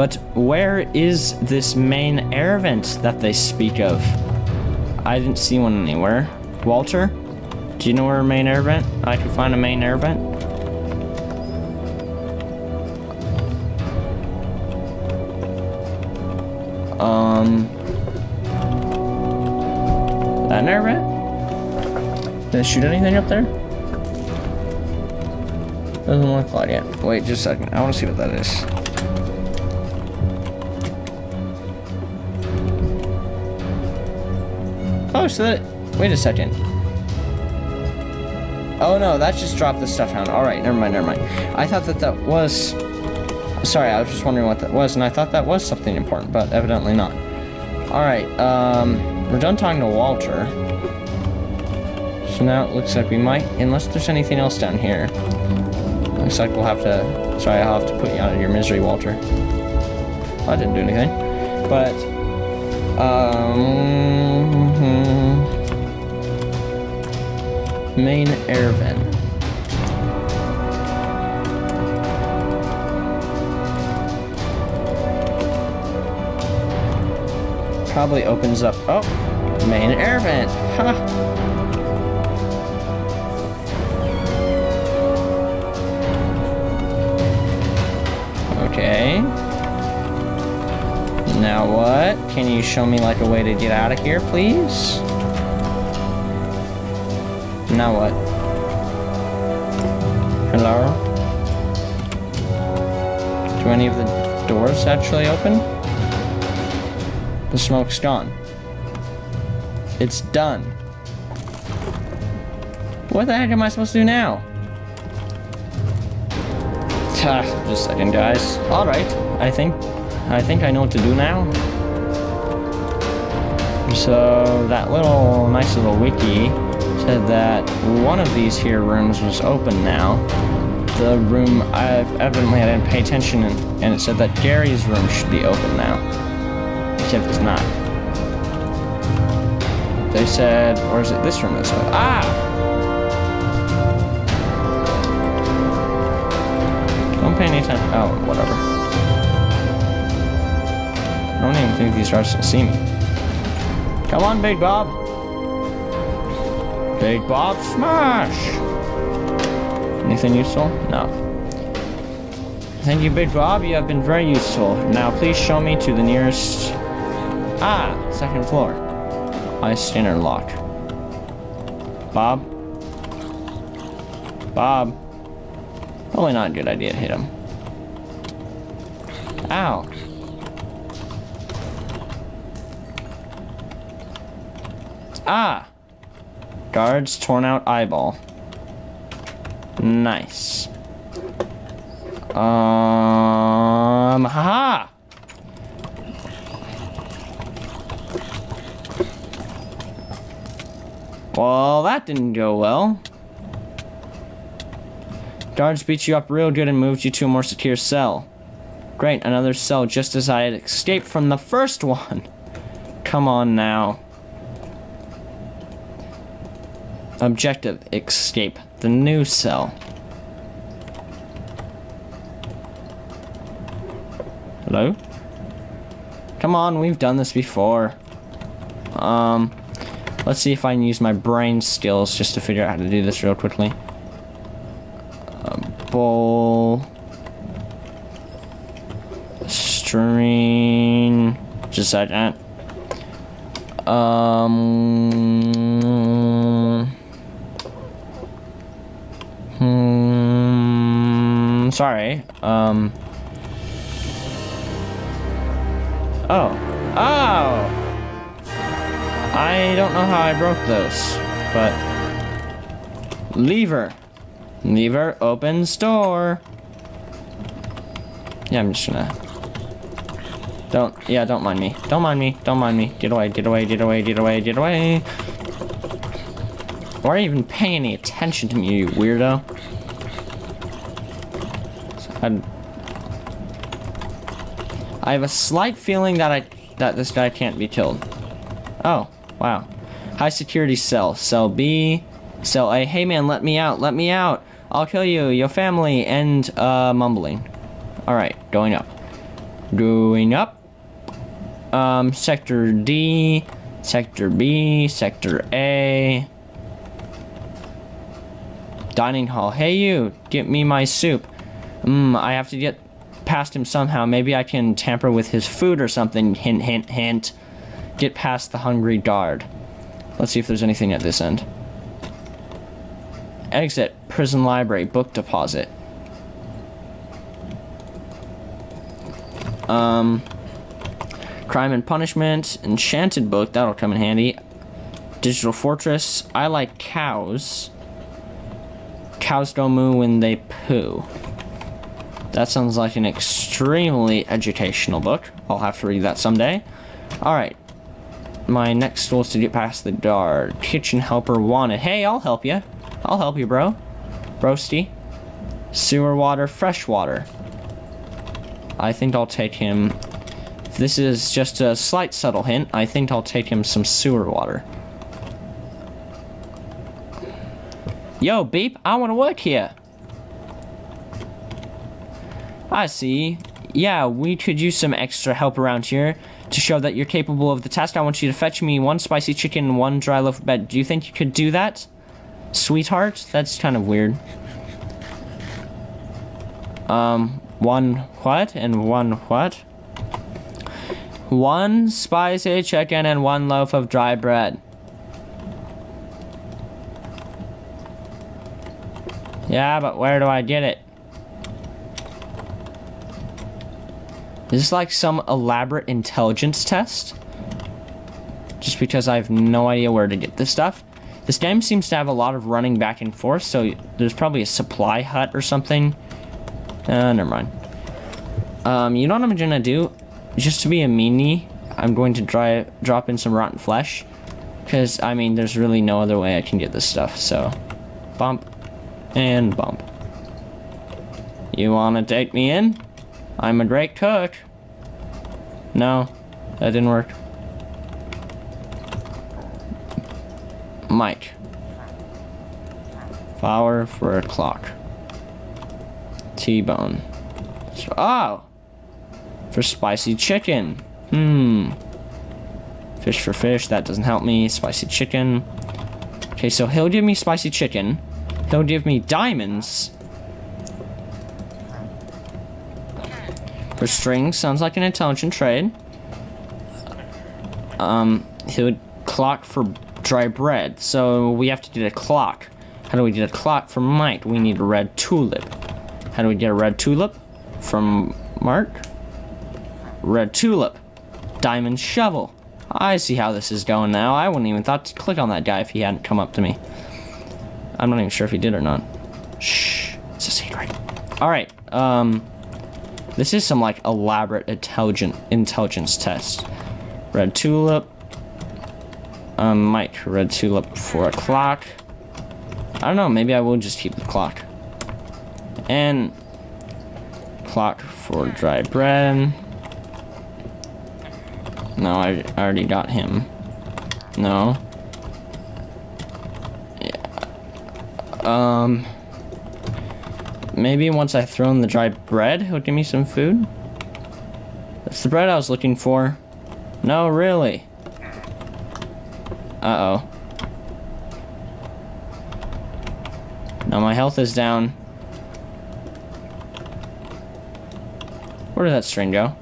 But where is this main air vent that they speak of? I didn't see one anywhere. Walter? Do you know where a main air vent? I can find a main air vent? Um... That air vent? Did it shoot anything up there? Doesn't look like it. Wait just a second. I want to see what that is. Oh, so that... Wait a second. Oh no, that just dropped the stuff down. Alright, never mind, never mind. I thought that that was... Sorry, I was just wondering what that was, and I thought that was something important, but evidently not. Alright, um... We're done talking to Walter. So now it looks like we might... Unless there's anything else down here. Looks like we'll have to... Sorry, I'll have to put you out of your misery, Walter. Well, I didn't do anything. But... Um... Main air vent. Probably opens up. Oh, main air vent. Huh. Okay. Now what? Can you show me like a way to get out of here, please? Now what? Hello? Do any of the doors actually open? The smoke's gone. It's done. What the heck am I supposed to do now? Ah, just a second, guys. Alright, I think... I think I know what to do now. So, that little nice little wiki that one of these here rooms was open now. The room, I've evidently I didn't pay attention, and, and it said that Gary's room should be open now. Except it's not. They said, or is it this room that's open? Ah! Don't pay any attention. Oh, whatever. I don't even think these guards can see me. Come on, Big Bob. Big Bob Smash! Anything useful? No. Thank you, Big Bob. You have been very useful. Now, please show me to the nearest... Ah! Second floor. Ice standard lock. Bob? Bob? Probably not a good idea to hit him. Ow. Ah! Guards torn out eyeball. Nice. Um, haha! Well, that didn't go well. Guards beat you up real good and moved you to a more secure cell. Great, another cell just as I had escaped from the first one. Come on now. Objective, escape the new cell. Hello? Come on, we've done this before. Um, let's see if I can use my brain skills just to figure out how to do this real quickly. A bowl. String. Just like that. Um. Sorry. Um. Oh. Oh! I don't know how I broke those, but... Lever. Lever opens door. Yeah, I'm just gonna... Don't, yeah, don't mind me. Don't mind me. Don't mind me. Get away, get away, get away, get away, get away. Why are you even paying any attention to me, you weirdo? I I have a slight feeling that I that this guy can't be killed. Oh, wow. High security cell. Cell B. Cell A. Hey man, let me out. Let me out. I'll kill you, your family, and uh, mumbling. Alright, going up. Going up. Um, sector D, sector B, sector A. Dining hall. Hey you, get me my soup. Mmm, I have to get past him somehow. Maybe I can tamper with his food or something. Hint, hint, hint. Get past the hungry guard. Let's see if there's anything at this end. Exit, prison library, book deposit. Um, crime and punishment, enchanted book, that'll come in handy. Digital fortress, I like cows. Cows don't moo when they poo. That sounds like an extremely educational book. I'll have to read that someday. Alright. My next goal is to get past the guard. Kitchen helper wanted. Hey, I'll help you. I'll help you, bro. Broski. Sewer water, fresh water. I think I'll take him... This is just a slight subtle hint, I think I'll take him some sewer water. Yo, Beep, I want to work here. I see. Yeah, we could use some extra help around here to show that you're capable of the task. I want you to fetch me one spicy chicken and one dry loaf of bread. Do you think you could do that? Sweetheart? That's kind of weird. Um, one what and one what? One spicy chicken and one loaf of dry bread. Yeah, but where do I get it? Is this like some elaborate intelligence test? Just because I have no idea where to get this stuff. This game seems to have a lot of running back and forth, so there's probably a supply hut or something. Uh, never mind. Um, you know what I'm gonna do? Just to be a meanie, I'm going to dry, drop in some rotten flesh. Because, I mean, there's really no other way I can get this stuff, so... Bump. And bump. You wanna take me in? I'm a great cook. No, that didn't work. Mike. Flour for a clock. T-bone. Oh! For spicy chicken. Hmm. Fish for fish, that doesn't help me. Spicy chicken. Okay, so he'll give me spicy chicken. He'll give me diamonds. For string, sounds like an intelligent trade. Um, he would clock for dry bread. So we have to get a clock. How do we get a clock from Mike? We need a red tulip. How do we get a red tulip? From Mark? Red tulip. Diamond shovel. I see how this is going now. I wouldn't even thought to click on that guy if he hadn't come up to me. I'm not even sure if he did or not. Shh. It's a secret. Alright, um... This is some like elaborate intelligent intelligence test. Red tulip. Um, Mike, red tulip for a clock. I don't know, maybe I will just keep the clock. And clock for dry bread. No, I already got him. No. Yeah. Um maybe once I throw in the dry bread, he'll give me some food? That's the bread I was looking for. No, really. Uh-oh. Now my health is down. Where did that string go?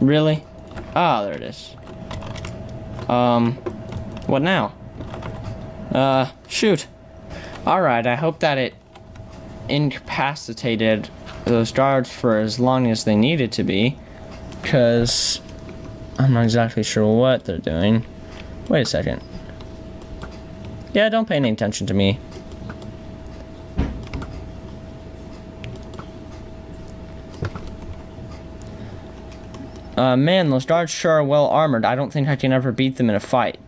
Really? Ah, there it is. Um, what now? Uh, shoot. Alright, I hope that it incapacitated those guards for as long as they needed to be. Because I'm not exactly sure what they're doing. Wait a second. Yeah, don't pay any attention to me. Uh, man, those guards sure are well armored. I don't think I can ever beat them in a fight.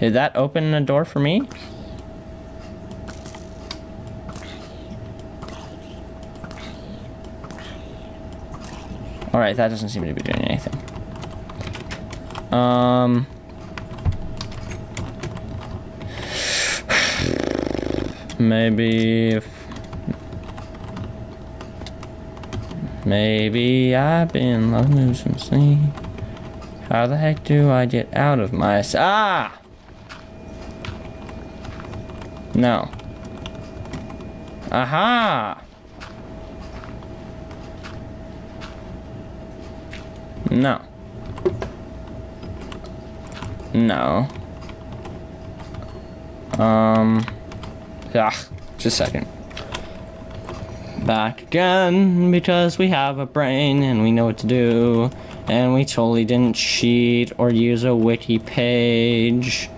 Did that open a door for me? Alright, that doesn't seem to be doing anything. Um... Maybe... Maybe I've been losing sleep. How the heck do I get out of my... Ah! No. Aha! No. No. Um. Yeah, just a second. Back again, because we have a brain and we know what to do. And we totally didn't cheat or use a wiki page.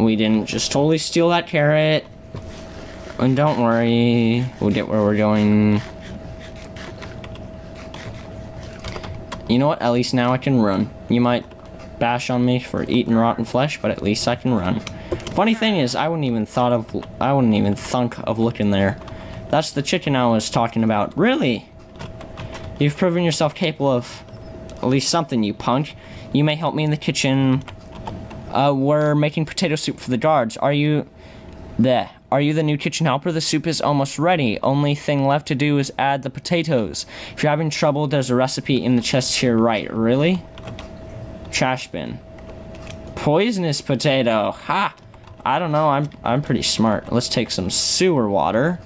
We didn't just totally steal that carrot. And don't worry, we'll get where we're going. You know what? At least now I can run. You might bash on me for eating rotten flesh, but at least I can run. Funny thing is, I wouldn't even thought of, I wouldn't even thunk of looking there. That's the chicken I was talking about. Really? You've proven yourself capable of at least something, you punk. You may help me in the kitchen. Uh, we're making potato soup for the guards. Are you... There. Are you the new kitchen helper? The soup is almost ready. Only thing left to do is add the potatoes. If you're having trouble, there's a recipe in the chest here right. Really? Trash bin. Poisonous potato. Ha! I don't know. I'm I'm pretty smart. Let's take some sewer water.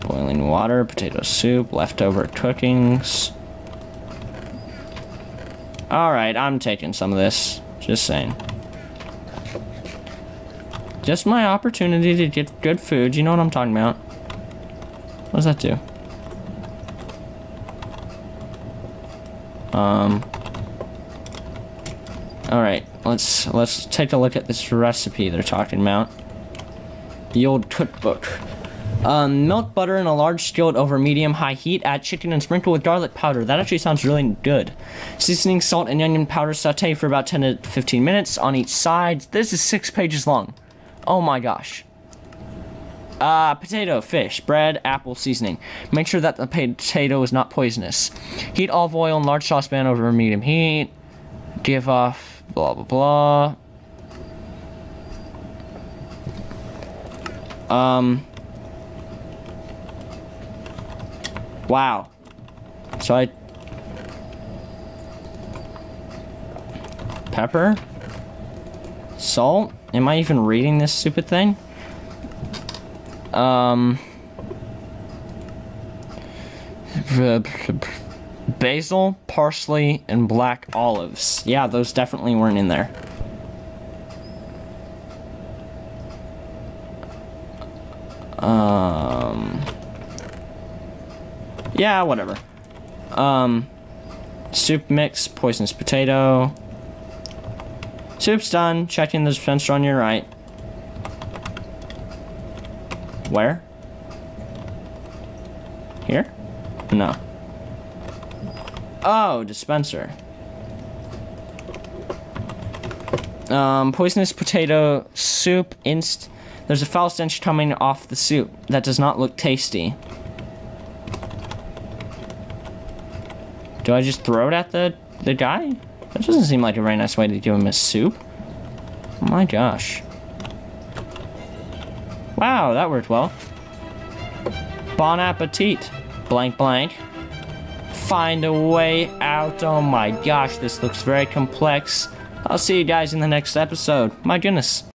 Boiling water, potato soup, leftover cookings. Alright, I'm taking some of this. Just saying. Just my opportunity to get good food. You know what I'm talking about. What does that do? Um. All right, let's let's take a look at this recipe they're talking about. The old cookbook. Um, milk butter in a large skillet over medium-high heat. Add chicken and sprinkle with garlic powder. That actually sounds really good. Seasoning, salt, and onion powder. Saute for about 10 to 15 minutes on each side. This is six pages long. Oh my gosh. Uh, potato, fish, bread, apple, seasoning. Make sure that the potato is not poisonous. Heat olive oil in large saucepan over medium heat. Give off blah blah blah. Um. Wow. So I. Pepper? Salt? Am I even reading this stupid thing? Um. Basil, parsley, and black olives. Yeah, those definitely weren't in there. Um. Yeah, whatever. Um. Soup mix, poisonous potato. Soup's done. Checking the dispenser on your right. Where? Here? No. Oh, dispenser. Um, poisonous potato soup inst. There's a foul stench coming off the soup. That does not look tasty. Do I just throw it at the the guy? That doesn't seem like a very nice way to give him a soup. My gosh. Wow, that worked well. Bon appetit. Blank blank. Find a way out. Oh my gosh, this looks very complex. I'll see you guys in the next episode. My goodness.